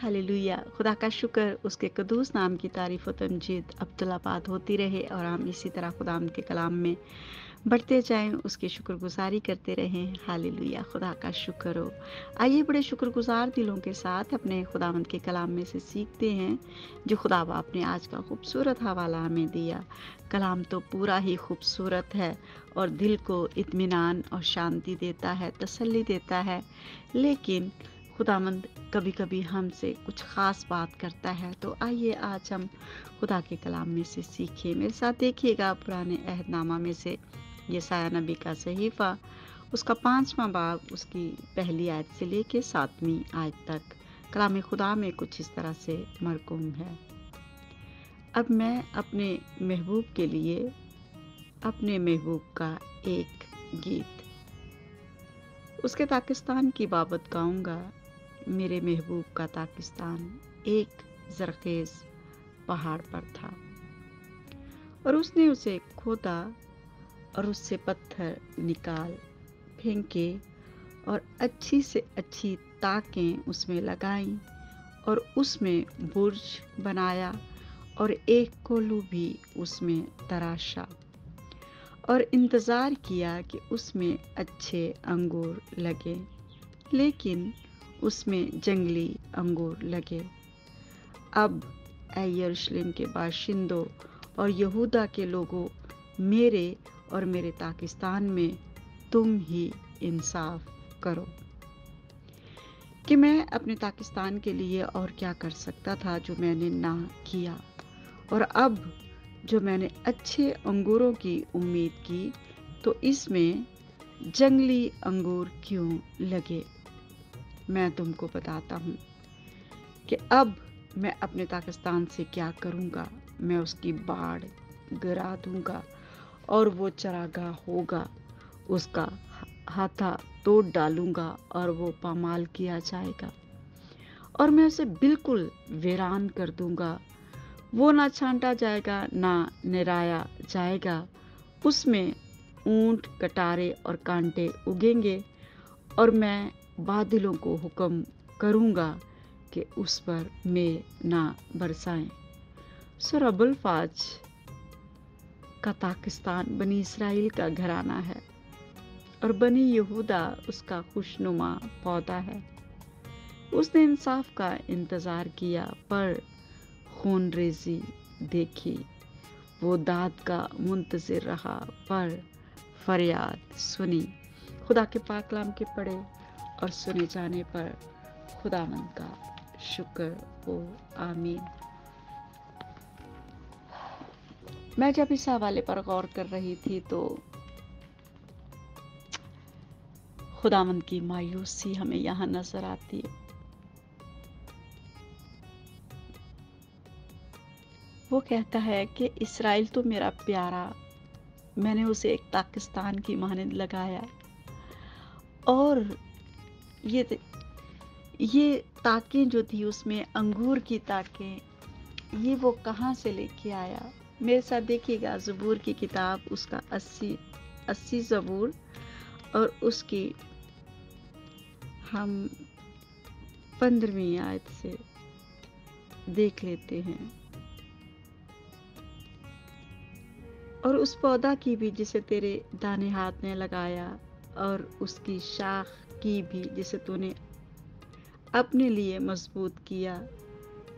Hallelujah. खुदा का शुक्र, उसके कदूस नाम की तारीफ़ व तमजीद अब्दुल्लाबाद होती रहे और हम इसी तरह खुदा के कलाम में बढ़ते जाएँ, उसकी शुक्रगुजारी करते रहें। हालेलुया। खुदा का शुक्र हो। आइए बड़े शुक्रगुजार दिलों के साथ अपने खुदावंद के कलाम में से सीखते हैं, जो खुदा बाप ने आज का खूबसूरत हवाला हमें दिया। कलाम तो पूरा ही खूबसूरत है और दिल को इत्मीनान और शांति देता है, तसल्ली देता है। लेकिन खुदामंद कभी कभी हमसे कुछ ख़ास बात करता है तो आइए आज हम खुदा के कलाम में से सीखें। मेरे साथ देखिएगा पुराने अहदनामा में से ये साया नबी का सहीफ़ा। उसका पांचवा बाब उसकी पहली आयत से लेके सातवीं आयत तक। कलाम खुदा में कुछ इस तरह से मरकूम है। अब मैं अपने महबूब के लिए, अपने महबूब का एक गीत। उसके पाकिस्तान की बाबत गाऊँगा। मेरे महबूब का पाकिस्तान एक जरखेज पहाड़ पर था। और उसने उसे खोदा और उससे पत्थर निकाल, फेंके और अच्छी से अच्छी ताकें उसमें लगाईं और उसमें बुर्ज बनाया और एक कोलू भी उसमें तराशा और इंतज़ार किया कि उसमें अच्छे अंगूर लगे। लेकिन उसमें जंगली अंगूर लगे। अब यरूशलेम के बाशिंदों और यहूदा के लोगों, मेरे और मेरे पाकिस्तान में तुम ही इंसाफ करो। कि मैं अपने पाकिस्तान के लिए और क्या कर सकता था जो मैंने ना किया? और अब जो मैंने अच्छे अंगूरों की उम्मीद की तो इसमें जंगली अंगूर क्यों लगे? मैं तुमको बताता हूँ कि अब मैं अपने पाकिस्तान से क्या करूँगा, मैं उसकी बाढ़ गिरा दूँगा और वो चरागाह होगा, उसका हाथा तोड़ डालूँगा और वो पामाल किया जाएगा। और मैं उसे बिल्कुल वीरान कर दूँगा। वो ना छांटा जाएगा, ना निराया जाएगा। उसमें ऊँट, कटारे और कांटे उगेंगे और मैं बादलों को हुक्म करूँगा कि उस पर में ना बरसाएँ। सुरबुल फाज का पाकिस्तान बनी इसराइल का घराना है और बनी यहूदा उसका खुशनुमा पौधा है। उसने इंसाफ का इंतज़ार किया, पर खून रेजी देखी। वो दाद का मुंतजर रहा, पर फरियाद सुनी। खुदा के पाकलाम के पढ़े। और सुने जाने पर खुदावंद का शुक्र हो। आमीन। मैं जब इस हवाले पर गौर कर रही थी तो खुदावंद की मायूसी हमें यहाँ नज़र आती है। वो कहता है कि इसराइल तो मेरा प्यारा, मैंने उसे एक पाकिस्तान की मानद लगाया। और ये ये ताकें जो थी उसमें, अंगूर की ताकें, ये वो कहाँ से लेके आया? मेरे साथ देखिएगा, ज़बूर की किताब, उसका अस्सी अस्सी ज़बूर और उसकी हम पंद्रहवीं आयत से देख लेते हैं। और उस पौधा की भी जिसे तेरे दाने हाथ ने लगाया और उसकी शाख की भी जिसे तूने अपने लिए मज़बूत किया,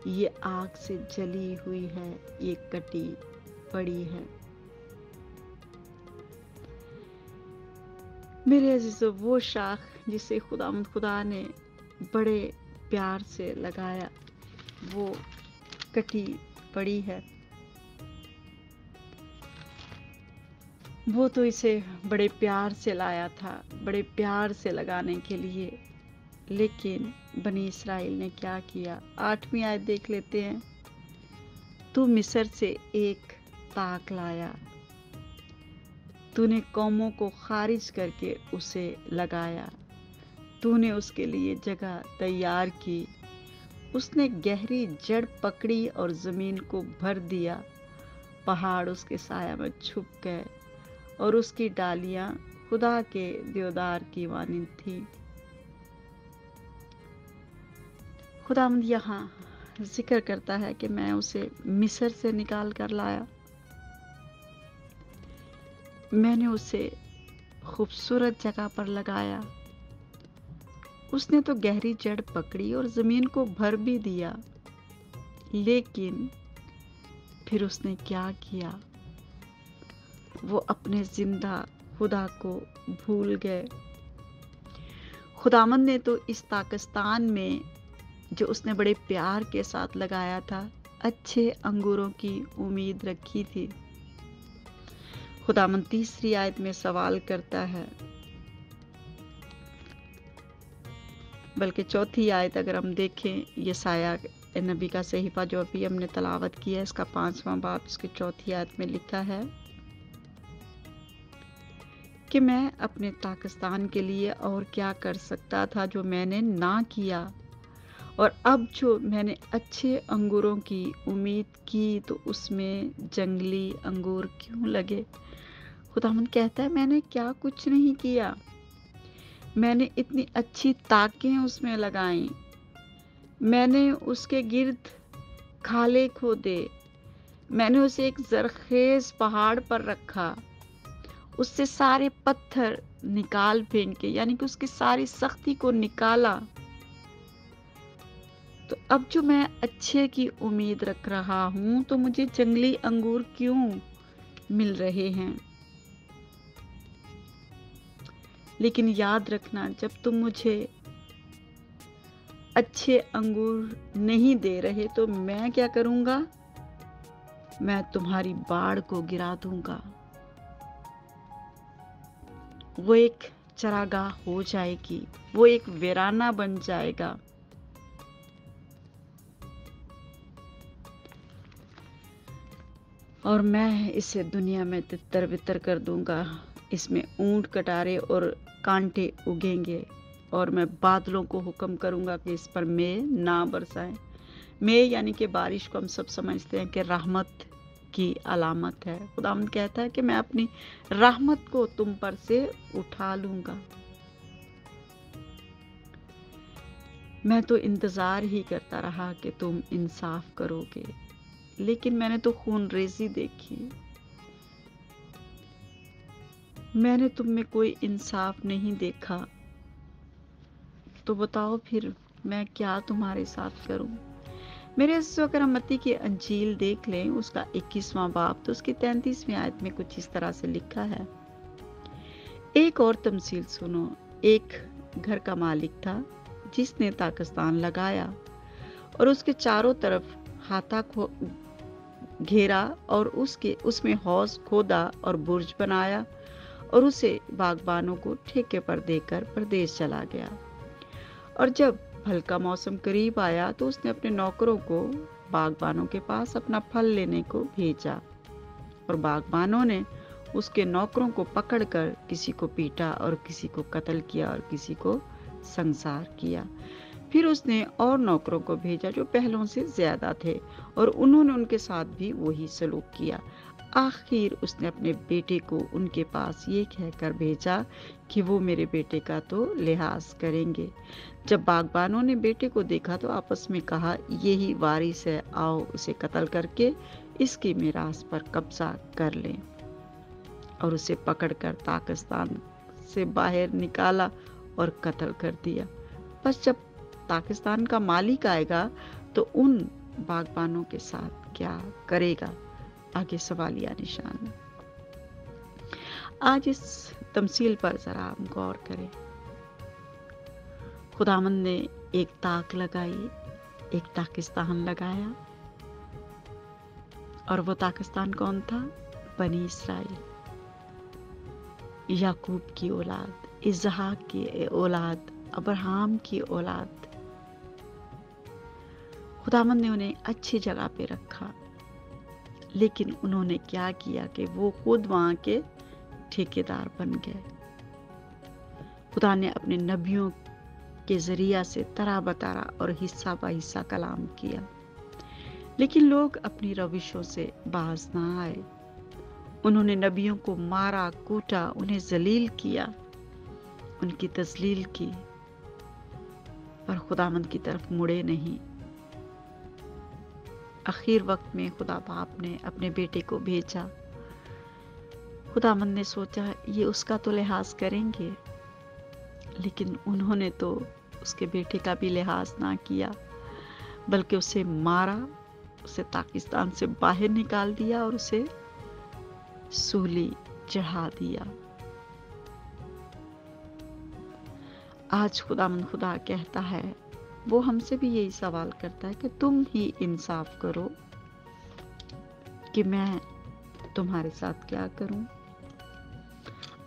ये आग से जली हुई है, ये कटी पड़ी है। मेरे अजीजों, वो शाख जिसे खुदा खुदा ने बड़े प्यार से लगाया, वो कटी पड़ी है। वो तो इसे बड़े प्यार से लाया था, बड़े प्यार से लगाने के लिए। लेकिन बनी इसराइल ने क्या किया? आठवीं आयत देख लेते हैं। तू मिस्र से एक ताक लाया। तूने कौमों को खारिज करके उसे लगाया। तूने उसके लिए जगह तैयार की। उसने गहरी जड़ पकड़ी और ज़मीन को भर दिया। पहाड़ उसके साया में छुप गए। और उसकी डालियाँ खुदा के देवदार की मानिंद थी। खुदामंद यहाँ ज़िक्र करता है कि मैं उसे मिस्र से निकाल कर लाया। मैंने उसे खूबसूरत जगह पर लगाया। उसने तो गहरी जड़ पकड़ी और ज़मीन को भर भी दिया। लेकिन फिर उसने क्या किया? वो अपने ज़िंदा खुदा को भूल गए। खुदामंद ने तो इस पाकिस्तान में जो उसने बड़े प्यार के साथ लगाया था, अच्छे अंगूरों की उम्मीद रखी थी। खुदामंद तीसरी आयत में सवाल करता है, बल्कि चौथी आयत अगर हम देखें ये साया नबी का सहीफा जो अभी हमने तलावत किया है, इसका पांचवा बाप इसकी चौथी आयत में लिखा है कि मैं अपने पाकिस्तान के लिए और क्या कर सकता था जो मैंने ना किया? और अब जो मैंने अच्छे अंगूरों की उम्मीद की तो उसमें जंगली अंगूर क्यों लगे? खुदामंद कहता है, मैंने क्या कुछ नहीं किया। मैंने इतनी अच्छी ताकें उसमें लगाई। मैंने उसके गिर्द खाले खोदे। मैंने उसे एक जरखेज पहाड़ पर रखा। उससे सारे पत्थर निकाल फेंके यानी कि उसकी सारी सख्ती को निकाला। तो अब जो मैं अच्छे की उम्मीद रख रहा हूँ तो मुझे जंगली अंगूर क्यों मिल रहे हैं? लेकिन याद रखना, जब तुम मुझे अच्छे अंगूर नहीं दे रहे तो मैं क्या करूँगा? मैं तुम्हारी बाढ़ को गिरा दूँगा। वो एक चरागाह हो जाएगी, वो एक वीराना बन जाएगा। और मैं इसे दुनिया में तितर बितर कर दूँगा। इसमें ऊँट कटारे और कांटे उगेंगे और मैं बादलों को हुक्म करूँगा कि इस पर मे ना बरसाएँ। मे यानी कि बारिश को हम सब समझते हैं कि रहमत की अलामत है। खुदाम कहता है कि मैं अपनी रहमत को तुम पर से उठा लूँगा। मैं तो इंतज़ार ही करता रहा कि तुम इंसाफ करोगे, लेकिन मैंने तो खून रेजी देखी। मैंने तुम में कोई इंसाफ नहीं देखा। तो बताओ फिर मैं क्या तुम्हारे साथ करूँ? मेरे अगर हम मत्ती की अंजील देख लें, उसका इक्कीसवां बाप तो उसकी तैंतीसवीं आयत में कुछ इस तरह से लिखा है। एक और तमसील सुनो, एक घर का मालिक था, जिसने पाकिस्तान लगाया और उसके चारों तरफ़ हाथा खो, घेरा और उसके, उसमें हौस खोदा और बुर्ज बनाया और उसे बागबानों को ठेके पर देकर प्रदेश चला गया। और जब फल का मौसम करीब आया तो उसने अपने नौकरों को, बागबानों के पास अपना फल लेने को भेजा। और बागबानों ने उसके नौकरों को पकड़कर किसी को पीटा और किसी को कत्ल किया और किसी को संसार किया। फिर उसने और नौकरों को भेजा जो पहलों से ज़्यादा थे और उन्होंने उनके साथ भी वही सलूक किया। आखिर उसने अपने बेटे को उनके पास ये कहकर भेजा कि वो मेरे बेटे का तो लिहाज करेंगे। जब बागबानों ने बेटे को देखा तो आपस में कहा, यही वारिस है, आओ उसे कत्ल करके इसकी मीरास पर कब्जा कर लें। और उसे पकड़कर पाकिस्तान से बाहर निकाला और कत्ल कर दिया। बस जब पाकिस्तान का मालिक आएगा तो उन बागबानों के साथ क्या करेगा? आगे सवालिया निशान। आज इस तमसील पर ज़रा हम गौर करें। खुदामंद ने एक ताक लगाई, एक ताकिस्तान लगाया। और वो ताकिस्तान कौन था? बनी इसराइल। याकूब की औलाद इजहाक की औलाद, अब्राहम की औलाद। खुदामंद ने उन्हें अच्छी जगह पे रखा। लेकिन उन्होंने क्या किया कि वो खुद वहाँ के ठेकेदार बन गए। खुदा ने अपने नबियों के ज़रिया से तरा बतारा और हिस्सा ब हिस्सा कलाम किया। लेकिन लोग अपनी रविशों से बाज ना आए। उन्होंने नबियों को मारा, कूटा, उन्हें जलील किया, उनकी तजलील की, पर खुदामंद की तरफ़ मुड़े नहीं। आखिर वक्त में खुदा बाप ने अपने बेटे को भेजा। खुदा खुदामंद ने सोचा, ये उसका तो लिहाज करेंगे। लेकिन उन्होंने तो उसके बेटे का भी लिहाज ना किया, बल्कि उसे मारा, उसे पाकिस्तान से बाहर निकाल दिया और उसे सूली चढ़ा दिया। आज खुदा मन खुदा कहता है वो हमसे भी यही सवाल करता है कि तुम ही इंसाफ करो कि मैं तुम्हारे साथ क्या करूँ।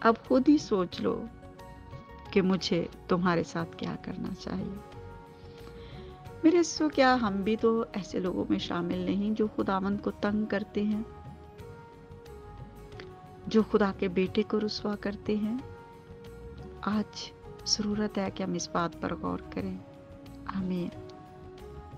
अब खुद ही सोच लो कि मुझे तुम्हारे साथ क्या करना चाहिए। मेरे सो क्या हम भी तो ऐसे लोगों में शामिल नहीं जो खुदावंद को तंग करते हैं, जो खुदा के बेटे को रुसवा करते हैं। आज ज़रूरत है कि हम इस बात पर गौर करें। आमीन